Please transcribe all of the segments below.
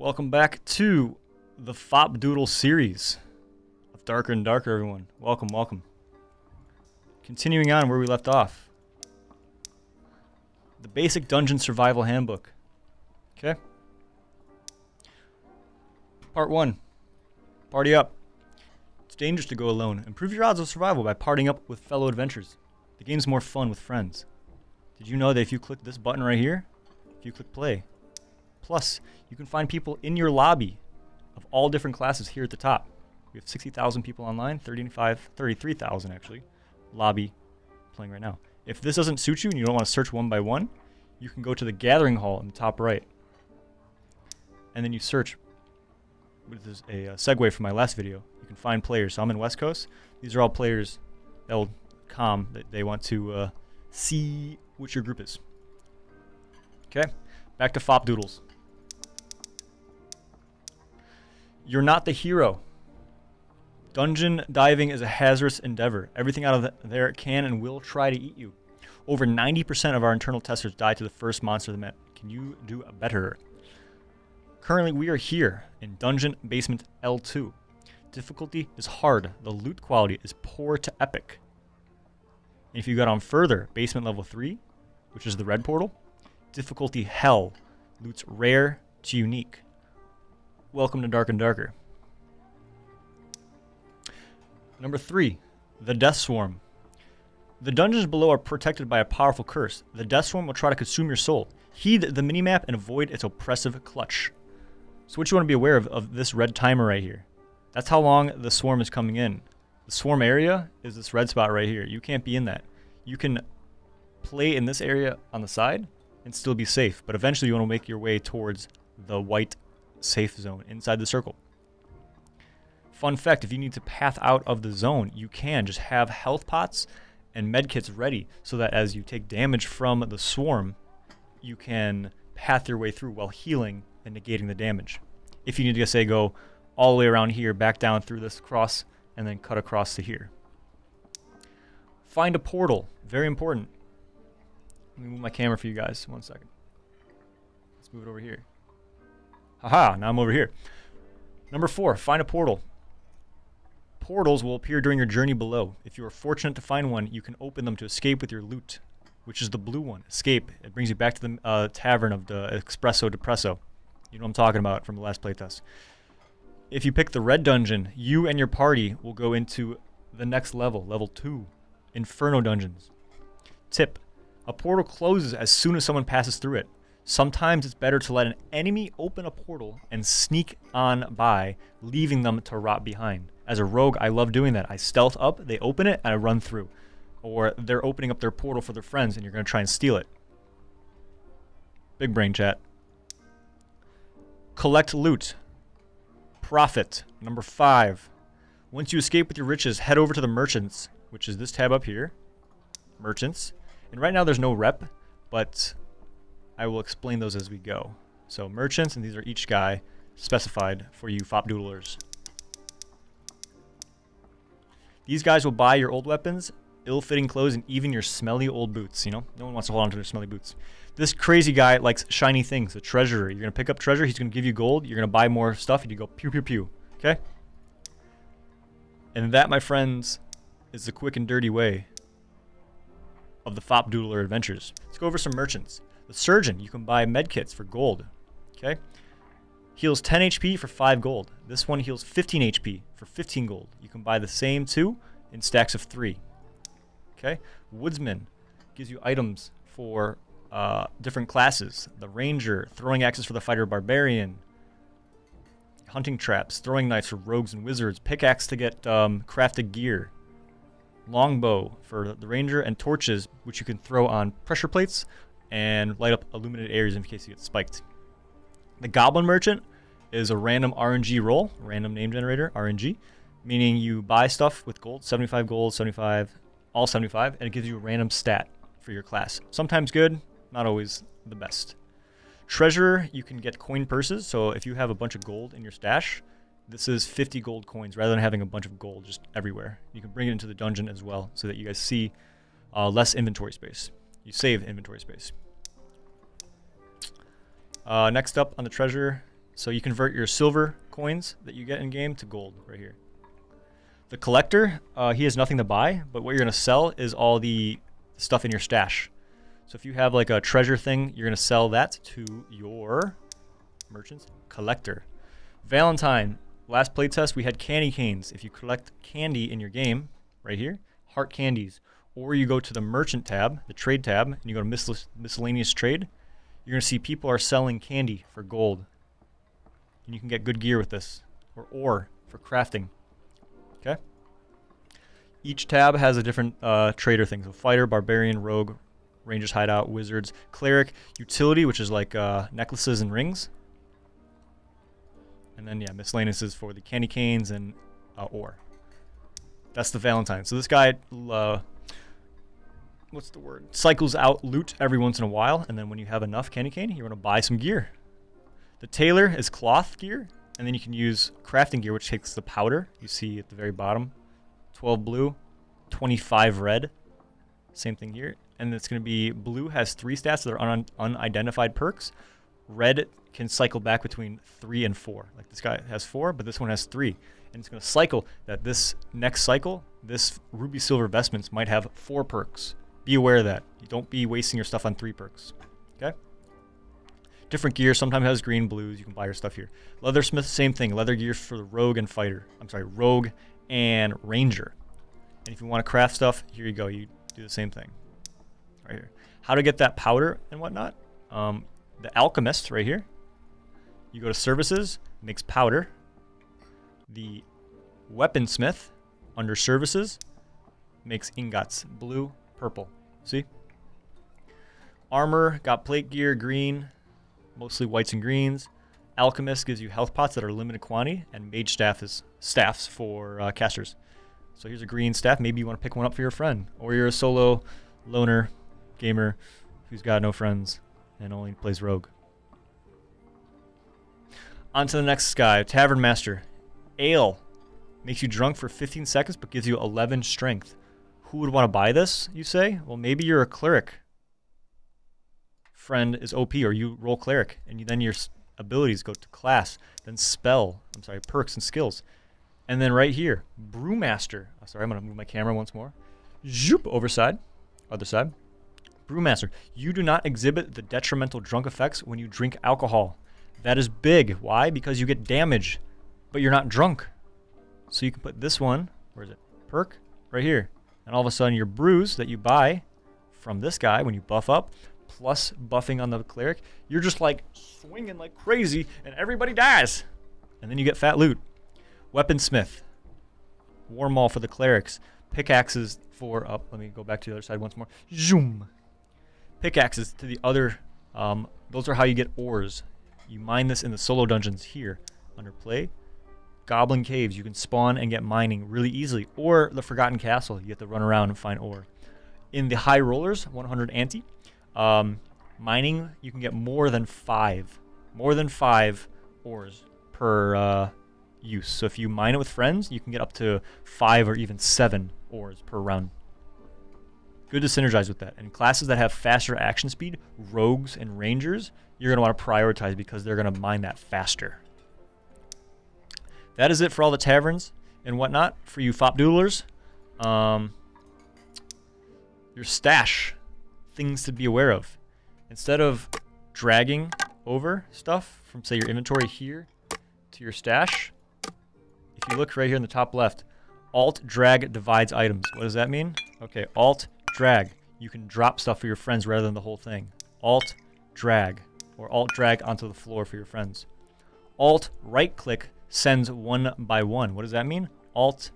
Welcome back to the Fop Doodle series of Darker and Darker, everyone. Welcome, welcome. Continuing on where we left off. The Basic Dungeon Survival Handbook. Okay? Part 1. Party up. It's dangerous to go alone. Improve your odds of survival by partying up with fellow adventurers. The game's more fun with friends. Did you know that if you click this button right here, if you click play, plus you can find people in your lobby of all different classes here at the top. We have 60,000 people online, 35, 33,000 actually, lobby playing right now. If this doesn't suit you and you don't want to search one by one, you can go to the gathering hall in the top right. And then you search, which is a, a segue from my last video. You can find players. So I'm in West Coast. These are all players that will come that they want to uh, see what your group is. Okay, back to Fop Doodles. You're not the hero. Dungeon diving is a hazardous endeavor. Everything out of there can and will try to eat you. Over 90% of our internal testers die to the first monster they met. Can you do better? Currently, we are here in Dungeon Basement L2. Difficulty is hard. The loot quality is poor to epic. And if you got on further, Basement Level 3, which is the red portal, difficulty hell. Loot's rare to unique. Welcome to Dark and Darker. Number three, the Death Swarm. The dungeons below are protected by a powerful curse. The Death Swarm will try to consume your soul. Heed the minimap and avoid its oppressive clutch. So what you want to be aware of, of this red timer right here. That's how long the swarm is coming in. The swarm area is this red spot right here. You can't be in that. You can play in this area on the side and still be safe, but eventually you want to make your way towards the white safe zone inside the circle. Fun fact, if you need to path out of the zone, you can just have health pots and medkits ready so that as you take damage from the swarm, you can path your way through while healing and negating the damage. If you need to say go all the way around here, back down through this cross, and then cut across to here. Find a portal. Very important. Let me move my camera for you guys. One second. Let's move it over here. Haha, now I'm over here. Number four, find a portal. Portals will appear during your journey below. If you are fortunate to find one, you can open them to escape with your loot, which is the blue one. Escape. It brings you back to the uh, tavern of the Espresso Depresso. You know what I'm talking about from the last playtest. If you pick the red dungeon, you and your party will go into the next level, level 2, Inferno Dungeons. Tip. A portal closes as soon as someone passes through it. Sometimes it's better to let an enemy open a portal and sneak on by, leaving them to rot behind. As a rogue, I love doing that. I stealth up, they open it, and I run through. Or they're opening up their portal for their friends, and you're going to try and steal it. Big brain chat. Collect loot. Profit. Number five. Once you escape with your riches, head over to the merchants, which is this tab up here. Merchants. And right now there's no rep, but I will explain those as we go. So merchants, and these are each guy specified for you fop doodlers. These guys will buy your old weapons, ill-fitting clothes, and even your smelly old boots. You know, no one wants to hold on to their smelly boots. This crazy guy likes shiny things, the treasurer. You're to pick up treasure, he's to give you gold, you're to buy more stuff, and you go pew pew pew. Okay? And that, my friends, is the quick and dirty way of the Fop Doodler adventures. Let's go over some merchants. The Surgeon, you can buy medkits for gold. Okay? Heals 10 HP for 5 gold. This one heals 15 HP for 15 gold. You can buy the same two in stacks of 3. Okay? Woodsman gives you items for uh, different classes. The Ranger, throwing axes for the Fighter Barbarian, hunting traps, throwing knives for rogues and wizards, pickaxe to get um, crafted gear, longbow for the Ranger, and torches, which you can throw on pressure plates and light up illuminated areas in case you get spiked. The Goblin Merchant is a random RNG roll, random name generator, RNG, meaning you buy stuff with gold, 75 gold, 75, all 75, and it gives you a random stat for your class. Sometimes good, not always the best. Treasurer, you can get coin purses, so if you have a bunch of gold in your stash, this is 50 gold coins rather than having a bunch of gold just everywhere. You can bring it into the dungeon as well so that you guys see uh, less inventory space. You save inventory space. Uh, next up on the treasure So you convert your silver coins that you get in game to gold right here. The collector, uh, he has nothing to buy, but what you're going to sell is all the stuff in your stash. So if you have like a treasure thing, you're going to sell that to your merchants collector. Valentine, last playtest we had candy canes. If you collect candy in your game, right here, heart candies, or you go to the merchant tab, the trade tab, and you go to miscel miscellaneous trade, you're going to see people are selling candy for gold. And you can get good gear with this, or ore for crafting. Okay? Each tab has a different uh, trader thing. So fighter, barbarian, rogue, ranger's hideout, wizards, cleric, utility, which is like uh, necklaces and rings. And then, yeah, miscellaneous is for the candy canes and uh, ore. That's the Valentine. So this guy, uh, what's the word? Cycles out loot every once in a while. And then when you have enough candy cane, you want to buy some gear. The tailor is cloth gear. And then you can use crafting gear, which takes the powder. You see at the very bottom. 12 blue, 25 red. Same thing here. And it's going to be blue has three stats that are un unidentified perks. Red can cycle back between three and four. Like this guy has four, but this one has three. And it's going to cycle that this next cycle, this ruby silver vestments might have four perks. Be aware of that. You don't be wasting your stuff on three perks. Okay? Different gear sometimes has green, blues. You can buy your stuff here. Leathersmith, same thing. Leather gear for the rogue and fighter. I'm sorry, rogue and ranger. And if you want to craft stuff, here you go. You do the same thing. Right here. How to get that powder and whatnot. Um, the alchemist right here. You go to services, makes powder. The weaponsmith under services makes ingots, blue, purple. See? Armor, got plate gear, green, mostly whites and greens. Alchemist gives you health pots that are limited quantity, and Mage Staff is staffs for uh, casters. So here's a green staff. Maybe you want to pick one up for your friend, or you're a solo loner gamer who's got no friends and only plays rogue. On to the next guy, Tavern Master. Ale makes you drunk for 15 seconds but gives you 11 strength. Who would want to buy this, you say? Well, maybe you're a cleric friend is OP or you roll cleric and you, then your abilities go to class, then spell, I'm sorry, perks and skills. And then right here, Brewmaster. Oh, sorry, I'm going to move my camera once more. Zoop, overside, other side. Brewmaster, you do not exhibit the detrimental drunk effects when you drink alcohol. That is big. Why? Because you get damage, but you're not drunk. So you can put this one, where is it? Perk, right here. And all of a sudden your brews that you buy from this guy when you buff up plus buffing on the cleric, you're just like swinging like crazy and everybody dies. And then you get fat loot. Weaponsmith. War Maul for the clerics. Pickaxes for up. let me go back to the other side once more. Zoom. Pickaxes to the other. Um, those are how you get ores. You mine this in the solo dungeons here under play. Goblin caves. You can spawn and get mining really easily. Or the Forgotten Castle. You have to run around and find ore. In the high rollers, 100 ante. Um, mining, you can get more than five, more than five ores per uh, use. So if you mine it with friends, you can get up to five or even seven ores per round. Good to synergize with that. And classes that have faster action speed, rogues and rangers, you're going to want to prioritize because they're going to mine that faster. That is it for all the taverns and whatnot for you fop doodlers. Um, your stash things to be aware of. Instead of dragging over stuff from, say, your inventory here to your stash, if you look right here in the top left, Alt drag divides items. What does that mean? Okay, Alt drag. You can drop stuff for your friends rather than the whole thing. Alt drag, or Alt drag onto the floor for your friends. Alt right click sends one by one. What does that mean? Alt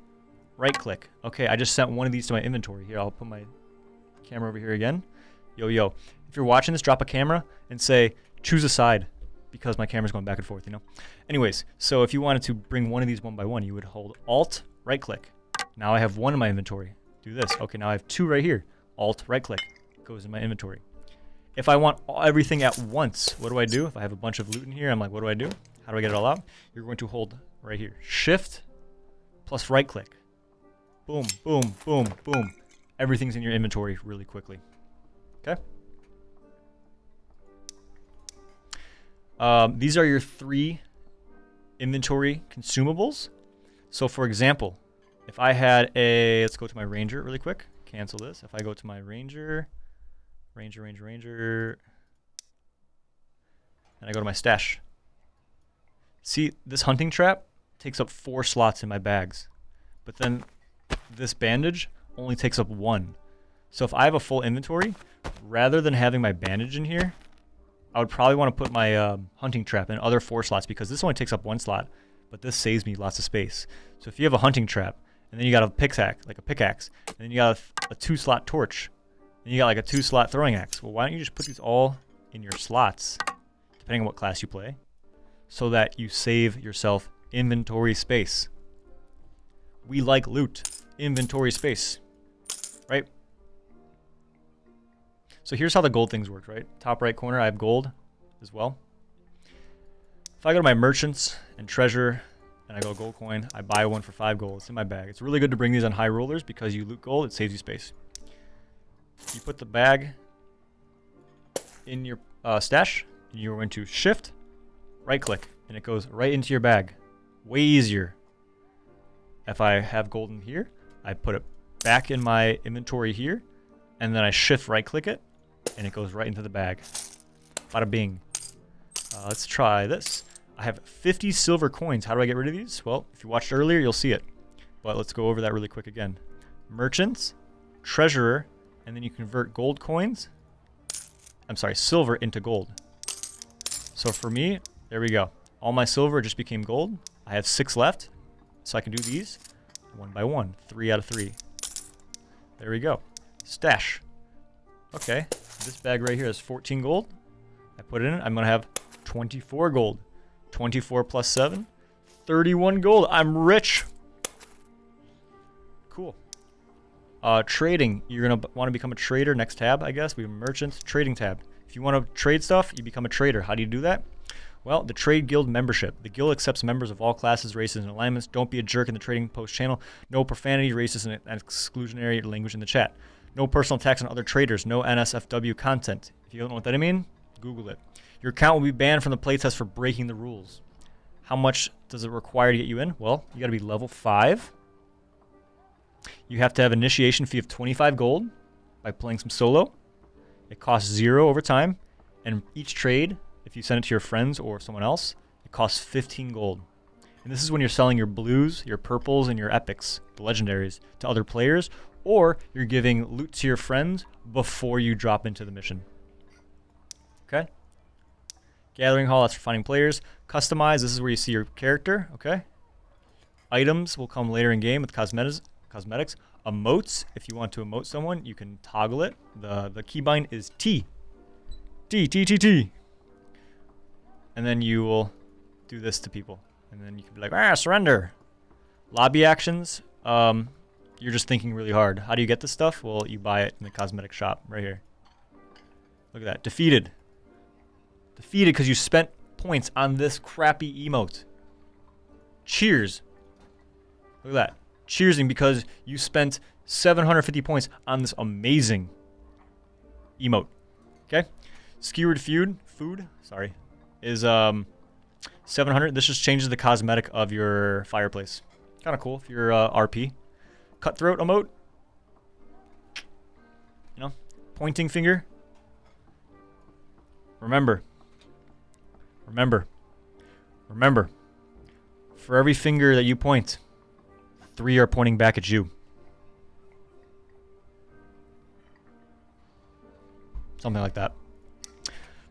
right click. Okay, I just sent one of these to my inventory. Here, I'll put my camera over here again. Yo, yo. If you're watching this, drop a camera and say, choose a side because my camera's going back and forth, you know? Anyways, so if you wanted to bring one of these one by one, you would hold Alt, right click. Now I have one in my inventory. Do this. Okay, now I have two right here. Alt, right click. Goes in my inventory. If I want everything at once, what do I do? If I have a bunch of loot in here, I'm like, what do I do? How do I get it all out? You're going to hold right here. Shift plus right click. Boom, boom, boom, boom. Everything's in your inventory really quickly. Okay. Um, these are your three inventory consumables. So for example, if I had a, let's go to my ranger really quick, cancel this. If I go to my ranger, ranger, ranger, ranger, and I go to my stash. See, this hunting trap takes up four slots in my bags, but then this bandage only takes up one. So if I have a full inventory, rather than having my bandage in here, I would probably want to put my uh, hunting trap in other four slots because this only takes up one slot, but this saves me lots of space. So if you have a hunting trap, and then you got a pickaxe, like a pickaxe, and then you got a, a two slot torch, and you got like a two slot throwing axe. Well, why don't you just put these all in your slots, depending on what class you play, so that you save yourself inventory space. We like loot, inventory space, right? So here's how the gold things work, right? Top right corner, I have gold as well. If I go to my merchants and treasure and I go gold coin, I buy one for five gold. It's in my bag. It's really good to bring these on high rollers because you loot gold, it saves you space. You put the bag in your uh, stash, and you're going to shift, right click, and it goes right into your bag. Way easier. If I have gold in here, I put it back in my inventory here, and then I shift right click it, and it goes right into the bag. Bada bing. Uh, let's try this. I have 50 silver coins. How do I get rid of these? Well, if you watched earlier, you'll see it. But let's go over that really quick again. Merchants, treasurer, and then you convert gold coins. I'm sorry, silver into gold. So for me, there we go. All my silver just became gold. I have six left, so I can do these one by one. Three out of three. There we go. Stash. Okay, this bag right here has 14 gold. I put it in. I'm to have 24 gold. 24 plus 7. 31 gold. I'm rich. Cool. Uh, trading. You're going to want to become a trader. Next tab, I guess. We have merchants. Trading tab. If you want to trade stuff, you become a trader. How do you do that? Well, the Trade Guild membership. The guild accepts members of all classes, races, and alignments. Don't be a jerk in the Trading Post channel. No profanity, racist, and exclusionary language in the chat. No personal attacks on other traders. No NSFW content. If you don't know what that means, Google it. Your account will be banned from the playtest for breaking the rules. How much does it require to get you in? Well, you got to be level 5. You have to have an initiation fee of 25 gold by playing some solo. It costs 0 over time. And each trade, if you send it to your friends or someone else, it costs 15 gold. And this is when you're selling your blues, your purples, and your epics, the legendaries, to other players, or you're giving loot to your friends before you drop into the mission. Okay? Gathering Hall, that's for finding players. Customize, this is where you see your character, okay? Items will come later in game with cosmetics. cosmetics. Emotes, if you want to emote someone, you can toggle it. The, the keybind is T. T, T, T, T. And then you will do this to people. And then you can be like, ah, surrender. Lobby actions, um, you're just thinking really hard. How do you get this stuff? Well, you buy it in the cosmetic shop right here. Look at that. Defeated. Defeated because you spent points on this crappy emote. Cheers. Look at that. Cheersing because you spent 750 points on this amazing emote. Okay? Skewered feud. food, sorry, is um 700. This just changes the cosmetic of your fireplace. Kind of cool if you're uh, RP. Cutthroat emote. You know, pointing finger. Remember, Remember, remember, for every finger that you point, three are pointing back at you. Something like that.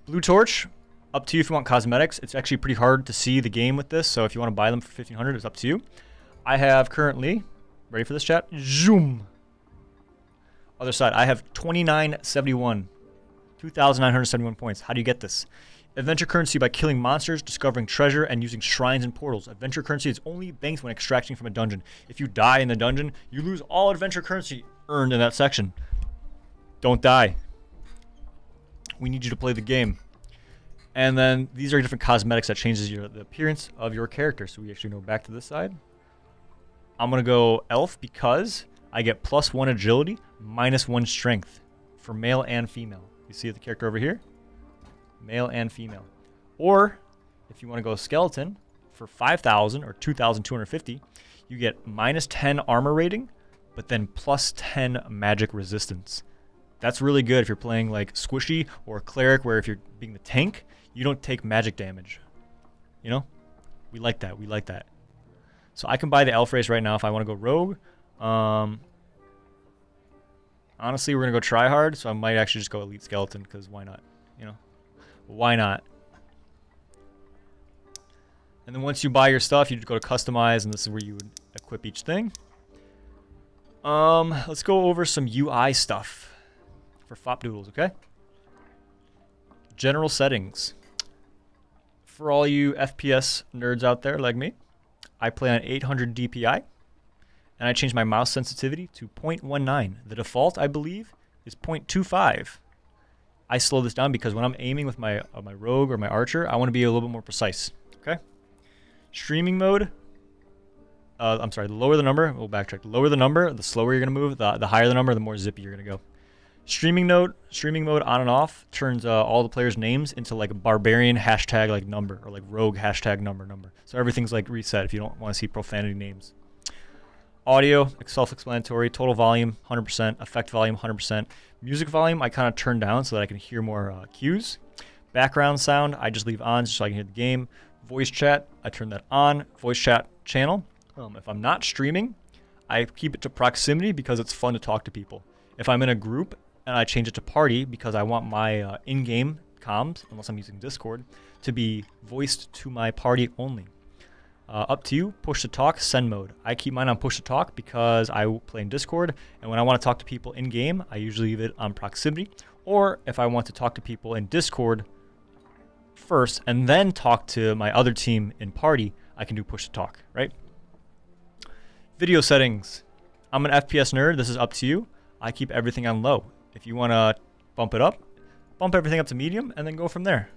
Blue Torch, up to you if you want cosmetics. It's actually pretty hard to see the game with this, so if you want to buy them for 1500 it's up to you. I have currently, ready for this chat? Zoom. Other side, I have 2971. 2,971 points. How do you get this? Adventure currency by killing monsters, discovering treasure, and using shrines and portals. Adventure currency is only banked when extracting from a dungeon. If you die in the dungeon, you lose all adventure currency earned in that section. Don't die. We need you to play the game. And then these are different cosmetics that changes your the appearance of your character. So we actually go back to this side. I'm going to go elf because I get plus one agility, minus one strength for male and female. You see the character over here? male and female. Or if you want to go skeleton, for 5,000 or 2,250, you get minus 10 armor rating, but then plus 10 magic resistance. That's really good if you're playing like squishy or cleric, where if you're being the tank, you don't take magic damage. You know, we like that. We like that. So I can buy the elf race right now if I want to go rogue. Um, honestly, we're gonna go try hard, so I might actually just go elite skeleton because why not? You know, why not? And then once you buy your stuff, you go to customize, and this is where you would equip each thing. Um, let's go over some UI stuff for Fop Doodles, okay? General settings. For all you FPS nerds out there like me, I play on 800 DPI, and I change my mouse sensitivity to 0.19. The default, I believe, is 0.25. I slow this down because when I'm aiming with my uh, my rogue or my archer, I want to be a little bit more precise. Okay. Streaming mode. Uh, I'm sorry. Lower the number, we'll backtrack. Lower the number, the slower you're gonna move. The the higher the number, the more zippy you're gonna go. Streaming mode, streaming mode on and off turns uh, all the players' names into like a barbarian hashtag like number or like rogue hashtag number number. So everything's like reset if you don't want to see profanity names. Audio, self-explanatory. Total volume, 100%. Effect volume, 100%. Music volume, I kind of turn down so that I can hear more uh, cues. Background sound, I just leave on so I can hear the game. Voice chat, I turn that on. Voice chat channel. Um, if I'm not streaming, I keep it to proximity because it's fun to talk to people. If I'm in a group and I change it to party because I want my uh, in-game comms, unless I'm using Discord, to be voiced to my party only. Uh, up to you, push to talk, send mode. I keep mine on push to talk because I play in Discord, and when I want to talk to people in game, I usually leave it on proximity. Or if I want to talk to people in Discord first and then talk to my other team in party, I can do push to talk, right? Video settings. I'm an FPS nerd. This is up to you. I keep everything on low. If you want to bump it up, bump everything up to medium and then go from there.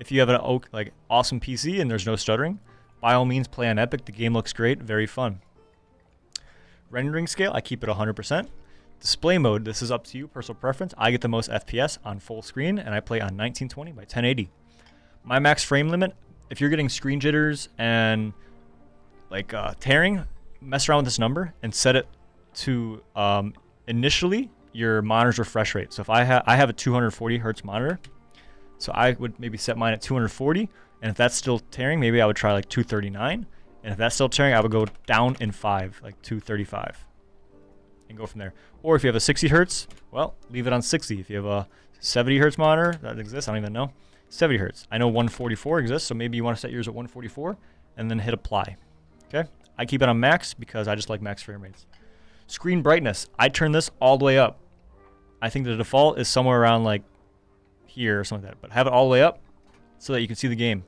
If you have an oak like awesome PC and there's no stuttering, by all means, play on Epic. The game looks great, very fun. Rendering scale, I keep it 100%. Display mode, this is up to you, personal preference. I get the most FPS on full screen, and I play on 1920 by 1080. My max frame limit, if you're getting screen jitters and like uh, tearing, mess around with this number and set it to um, initially your monitor's refresh rate. So if I have I have a 240 hertz monitor, so I would maybe set mine at 240 and if that's still tearing, maybe I would try like 239. And if that's still tearing, I would go down in 5, like 235. And go from there. Or if you have a 60 hertz, well, leave it on 60. If you have a 70 hertz monitor, that exists, I don't even know. 70 hertz. I know 144 exists, so maybe you want to set yours at 144 and then hit apply. Okay? I keep it on max because I just like max frame rates. Screen brightness. I turn this all the way up. I think the default is somewhere around like here or something like that. But have it all the way up so that you can see the game.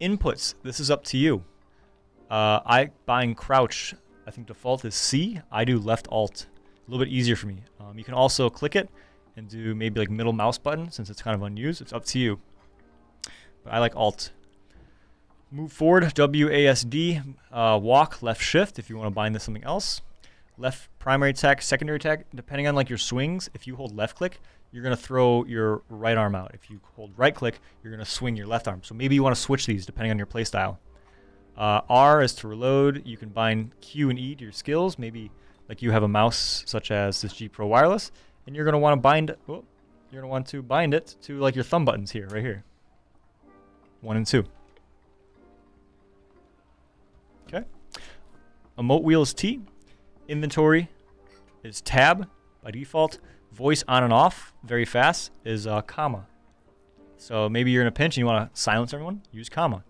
Inputs, this is up to you. Uh, I buying crouch, I think default is C. I do left alt. A little bit easier for me. Um, you can also click it and do maybe like middle mouse button since it's kind of unused. It's up to you. But I like alt. Move forward, WASD, uh, walk, left shift if you want to bind to something else. Left primary attack, secondary attack, depending on like your swings, if you hold left click, you're going to throw your right arm out. If you hold right click, you're going to swing your left arm. So maybe you want to switch these depending on your playstyle. Uh, R is to reload. You can bind Q and E to your skills. Maybe like you have a mouse such as this G Pro Wireless, and you're going to want to bind. Oh, you're going to want to bind it to like your thumb buttons here, right here. One and two. Okay. Emote wheel is T. Inventory is tab by default voice on and off very fast is uh, comma. So maybe you're in a pinch and you want to silence everyone, use comma.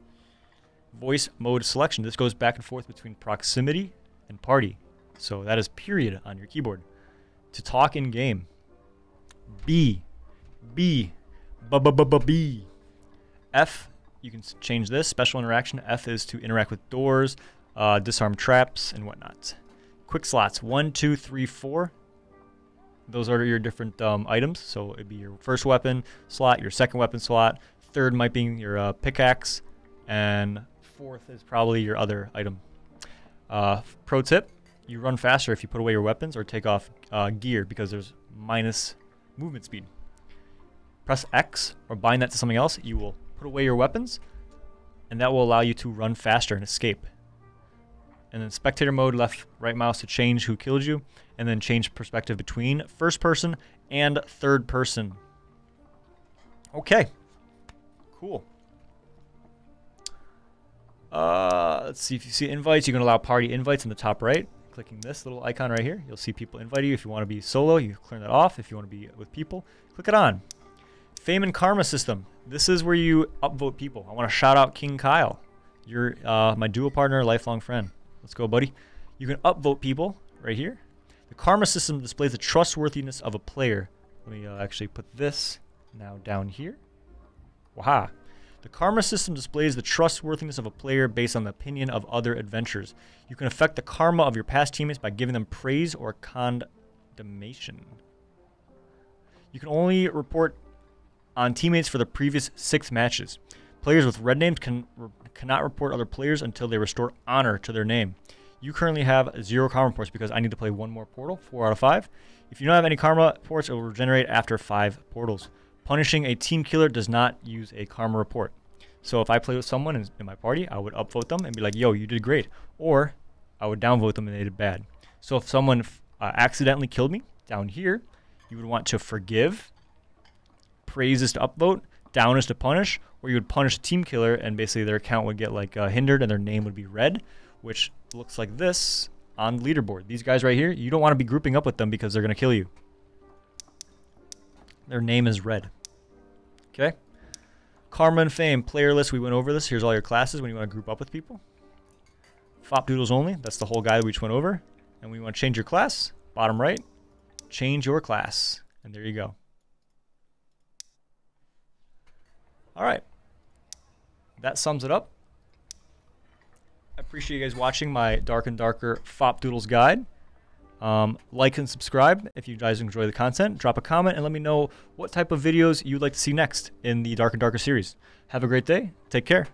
Voice mode selection. This goes back and forth between proximity and party. So that is period on your keyboard. To talk in game. B. B. B. B. B. B. F. You can change this. Special interaction. F is to interact with doors, uh, disarm traps, and whatnot. Quick slots. One, two, three, four those are your different um, items. So it'd be your first weapon slot, your second weapon slot, third might be your uh, pickaxe, and fourth is probably your other item. Uh, pro tip, you run faster if you put away your weapons or take off uh, gear because there's minus movement speed. Press X or bind that to something else, you will put away your weapons, and that will allow you to run faster and escape. And then spectator mode, left, right mouse to change who killed you, and then change perspective between first person and third person. Okay. Cool. Uh, let's see if you see invites. You can allow party invites in the top right. Clicking this little icon right here, you'll see people invite you. If you want to be solo, you turn that off. If you want to be with people, click it on. Fame and Karma system. This is where you upvote people. I want to shout out King Kyle. You're uh, my dual partner, lifelong friend. Let's go, buddy. You can upvote people right here. The Karma system displays the trustworthiness of a player. Let me uh, actually put this now down here. Waha. The karma system displays the trustworthiness of a player based on the opinion of other adventurers. You can affect the karma of your past teammates by giving them praise or condemnation. You can only report on teammates for the previous six matches. Players with red names can cannot report other players until they restore honor to their name. You currently have zero karma reports because I need to play one more portal, four out of five. If you don't have any karma reports, it will regenerate after five portals. Punishing a team killer does not use a karma report. So if I play with someone in, in my party, I would upvote them and be like, yo, you did great. Or I would downvote them and they did bad. So if someone uh, accidentally killed me down here, you would want to forgive, praise is to upvote, down is to punish, or you would punish a team killer and basically their account would get like uh, hindered and their name would be red, which looks like this on leaderboard. These guys right here, you don't want to be grouping up with them because they're going to kill you. Their name is red. Okay. Karma and Fame, player list, we went over this. Here's all your classes when you want to group up with people. Fop Doodles only, that's the whole guide we just went over. And we want to change your class, bottom right, change your class. And there you go. All right. That sums it up. I appreciate you guys watching my Dark and Darker Fop Doodles guide. Um, like and subscribe if you guys enjoy the content. Drop a comment and let me know what type of videos you'd like to see next in the Dark and Darker series. Have a great day. Take care.